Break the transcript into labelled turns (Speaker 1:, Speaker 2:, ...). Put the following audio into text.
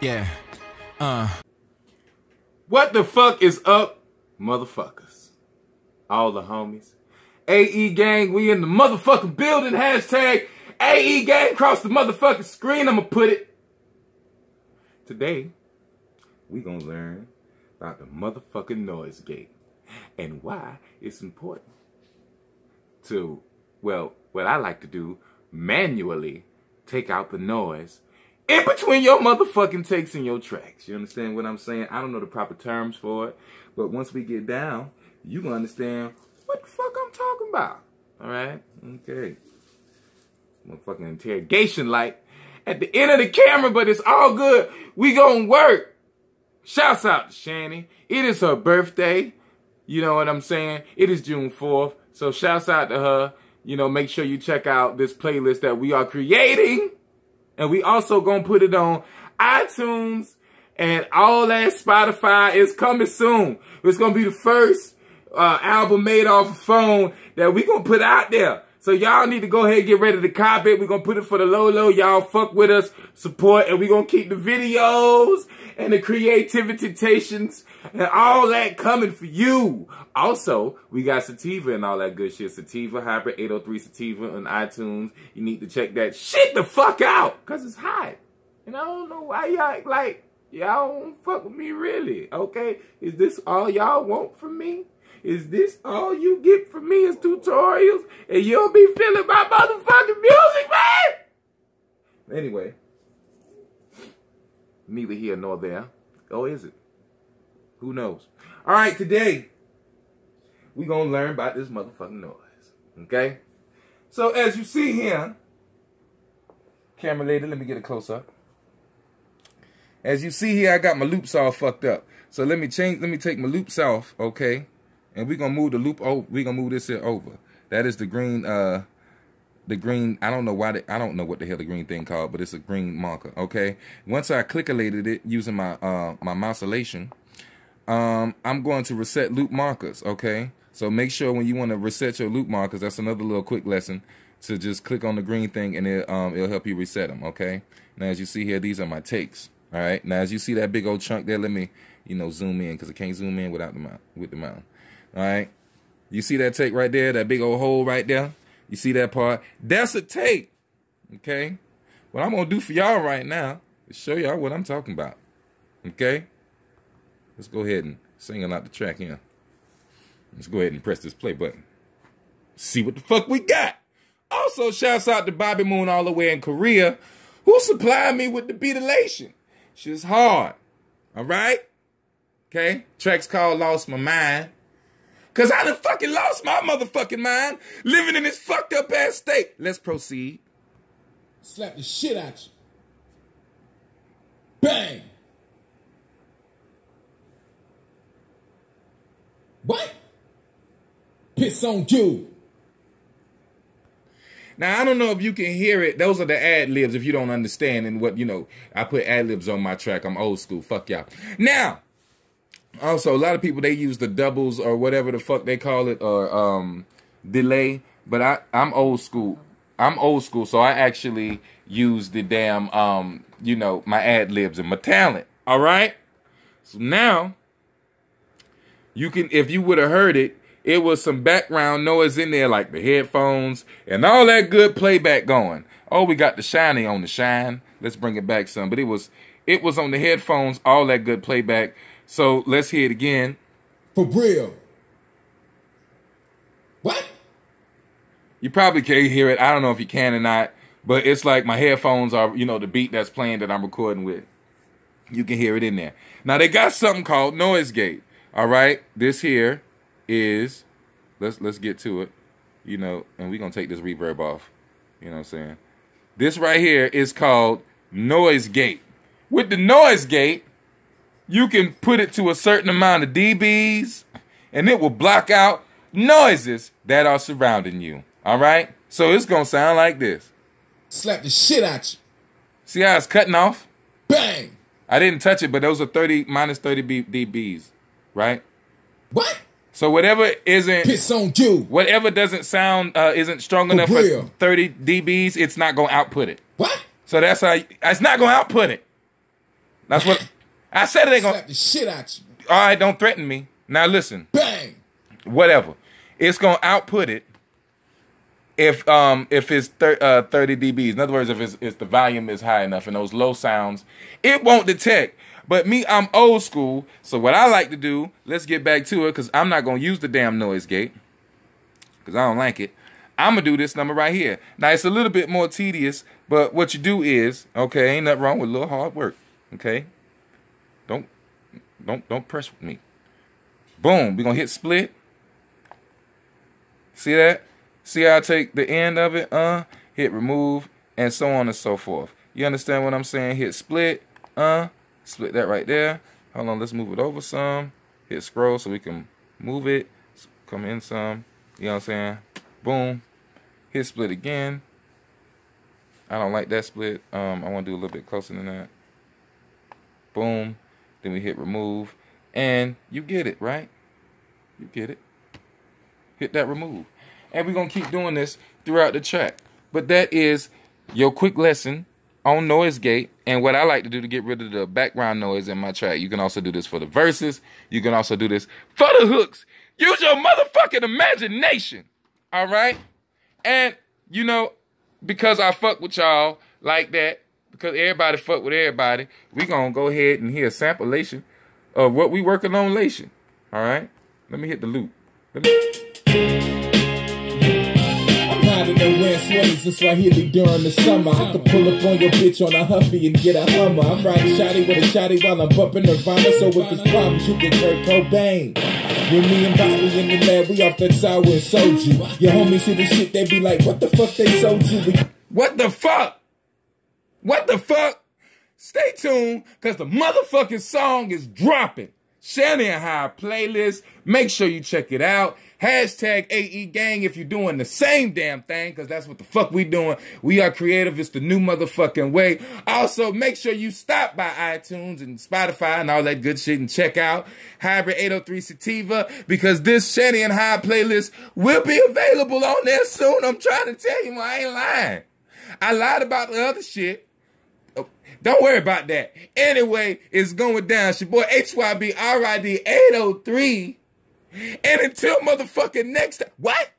Speaker 1: Yeah. Uh.
Speaker 2: What the fuck is up, motherfuckers? All the homies. AE gang, we in the motherfucking building. Hashtag AE gang across the motherfucking screen. I'ma put it. Today, we gonna learn about the motherfucking noise gate and why it's important to, well, what I like to do, manually take out the noise in between your motherfucking takes and your tracks. You understand what I'm saying? I don't know the proper terms for it, but once we get down, you gonna understand what the fuck I'm talking about. All right? Okay. Motherfucking interrogation light at the end of the camera, but it's all good. We gonna work. Shouts out to Shanny. It is her birthday. You know what I'm saying? It is June 4th. So shouts out to her. You know, make sure you check out this playlist that we are creating. And we also gonna put it on iTunes and all that Spotify is coming soon. It's gonna be the first uh, album made off a phone that we gonna put out there. So y'all need to go ahead and get ready to copy it. we gonna put it for the low low. Y'all fuck with us, support, and we gonna keep the videos and the creativity tations and all that coming for you. Also, we got Sativa and all that good shit. Sativa, Hybrid 803 Sativa on iTunes. You need to check that shit the fuck out. Cause it's hot. And I don't know why y'all like, y'all don't fuck with me really. Okay? Is this all y'all want from me? Is this all you get from me is tutorials? And you'll be feeling my motherfucking music, man! Anyway. Neither here nor there. Oh, is it? Who knows? All right, today we gonna learn about this motherfucking noise. Okay? So as you see here, camera lady, let me get a close up. As you see here, I got my loops all fucked up. So let me change, let me take my loops off, okay? And we're gonna move the loop over, we're gonna move this here over. That is the green, uh, the green, I don't know why, the, I don't know what the hell the green thing called, but it's a green marker, okay? Once I clickulated it using my, uh, my mousellation, um, I'm going to reset loop markers, okay? So make sure when you want to reset your loop markers, that's another little quick lesson, to just click on the green thing and it, um, it'll help you reset them, okay? Now, as you see here, these are my takes, all right? Now, as you see that big old chunk there, let me, you know, zoom in because I can't zoom in without the mount, with the mount, all right? You see that take right there, that big old hole right there? You see that part? That's a take, okay? What I'm going to do for y'all right now is show y'all what I'm talking about, okay? Let's go ahead and sing out the track here. Let's go ahead and press this play button. See what the fuck we got. Also, shouts out to Bobby Moon all the way in Korea, who supplied me with the beatilation. She's hard. All right? Okay? Track's called Lost My Mind. Cause I done fucking lost my motherfucking mind living in this fucked up ass state. Let's proceed.
Speaker 3: Slap the shit out you. Bang! What? Piss on you.
Speaker 2: Now I don't know if you can hear it. Those are the ad libs. If you don't understand and what you know, I put ad libs on my track. I'm old school. Fuck y'all. Now, also a lot of people they use the doubles or whatever the fuck they call it or um, delay. But I I'm old school. I'm old school, so I actually use the damn um you know my ad libs and my talent. All right. So now you can if you would have heard it it was some background noise in there like the headphones and all that good playback going. Oh we got the shiny on the shine. Let's bring it back some. But it was it was on the headphones all that good playback. So let's hear it again.
Speaker 3: For real. What?
Speaker 2: You probably can't hear it. I don't know if you can or not but it's like my headphones are you know the beat that's playing that i'm recording with. You can hear it in there. Now they got something called noise gate all right, this here is let's let's get to it. You know, and we're gonna take this reverb off. You know what I'm saying? This right here is called noise gate. With the noise gate, you can put it to a certain amount of dBs and it will block out noises that are surrounding you. All right? So it's going to sound like this.
Speaker 3: Slap the shit out you.
Speaker 2: See how it's cutting off?
Speaker 3: Bang!
Speaker 2: I didn't touch it, but those are 30 minus 30 dBs right?
Speaker 3: What?
Speaker 2: So whatever isn't
Speaker 3: piss on you.
Speaker 2: Whatever doesn't sound uh, isn't strong enough for 30 dBs, it's not gonna output it.
Speaker 3: What?
Speaker 2: So that's how it's not gonna output it. That's what I said. It ain't gonna.
Speaker 3: Slap the shit out you.
Speaker 2: All right, don't threaten me. Now listen.
Speaker 3: Bang.
Speaker 2: whatever. It's gonna output it if um if it's thir- uh, 30 dBs. In other words, if it's, if the volume is high enough and those low sounds, it won't detect. But me, I'm old school. So what I like to do, let's get back to it, because I'm not gonna use the damn noise gate, because I don't like it. I'm gonna do this number right here. Now it's a little bit more tedious, but what you do is, okay, ain't nothing wrong with a little hard work. Okay, don't don't don't press with me. Boom, we're gonna hit split. See that? See how I take the end of it, uh, hit remove, and so on and so forth. You understand what I'm saying? Hit split, uh, split that right there. Hold on, let's move it over some. Hit scroll so we can move it. Come in some. You know what I'm saying? Boom. Hit split again. I don't like that split. Um, I want to do a little bit closer than that. Boom. Then we hit remove. And you get it, right? You get it. Hit that remove. And we're going to keep doing this throughout the track. But that is your quick lesson on noise gate and what I like to do to get rid of the background noise in my track. You can also do this for the verses. You can also do this for the hooks. Use your motherfucking imagination. All right? And, you know, because I fuck with y'all like that, because everybody fuck with everybody, we gonna go ahead and hear a sampleation of what we working on lation. All right? Let me hit the loop.
Speaker 3: 20s, it's right here during the summer. I could pull up on your bitch on a Huffy and get a Hummer. I'm riding shotty with a shotty while I'm bumping Nirvana. So if it's problems, you can Kurt Cobain. When me and Bobby in the lab, we off that tower and soju. Your homies see this shit, they be like, what the fuck they sold you?
Speaker 2: What the fuck? What the fuck? Stay tuned, cause the motherfucking song is dropping. Shannon High playlist. Make sure you check it out. Hashtag AE Gang if you're doing the same damn thing, because that's what the fuck we doing. We are creative. It's the new motherfucking way. Also, make sure you stop by iTunes and Spotify and all that good shit and check out Hybrid 803 Sativa because this Shanny and High playlist will be available on there soon. I'm trying to tell you, I ain't lying. I lied about the other shit. Oh, Don't worry about that. Anyway, it's going down. It's your boy HYB RID 803. And until motherfucking next time. What?